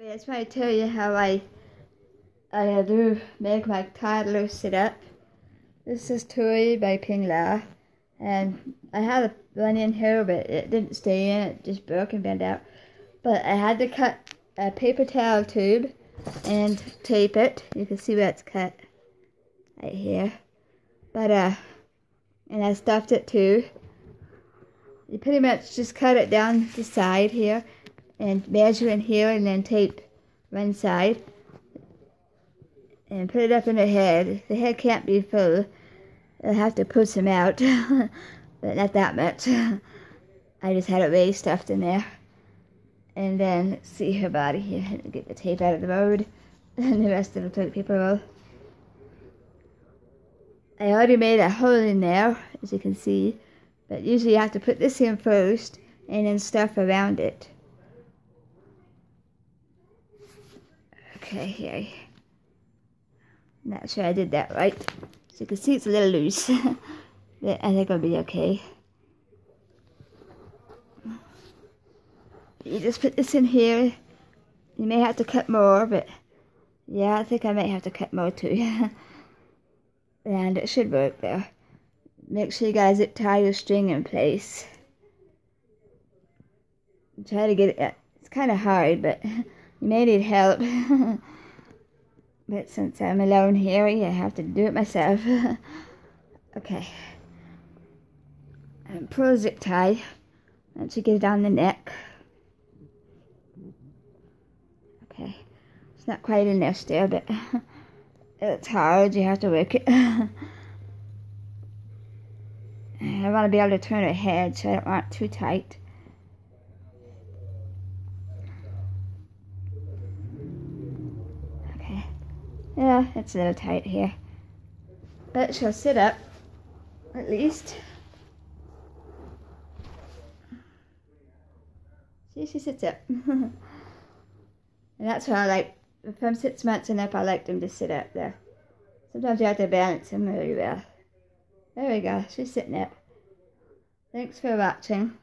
But I just want to tell you how I I do make my toddler sit up. This is Toy by Ping Lau. And I had one in here, but it didn't stay in. It just broke and bent out. But I had to cut a paper towel tube and tape it. You can see where it's cut right here. But, uh, and I stuffed it too. You pretty much just cut it down the side here and measure in here and then tape one side and put it up in the head. The head can't be full. I'll have to put some out, but not that much. I just had it way stuffed in there. And then see her body here. Get the tape out of the road and the rest of the toilet paper roll. I already made a hole in there, as you can see, but usually you have to put this in first and then stuff around it. Okay, here. Not sure I did that right. So you can see it's a little loose, but I think it'll be okay. You just put this in here. You may have to cut more, but yeah, I think I might have to cut more too. and it should work there. Make sure you guys tie your string in place. Try to get it, it's kind of hard, but you may need help. but since I'm alone here, I have to do it myself. okay. And pull a zip tie once you get it on the neck. Okay. It's not quite in there still, but it's hard. You have to work it. I want to be able to turn her head, so I don't want it too tight. Yeah, it's a little tight here. But she'll sit up, at least. See, she sits up. and that's why I like from six months and up, I like them to sit up there. Sometimes you have to balance them really well. There we go, she's sitting up. Thanks for watching.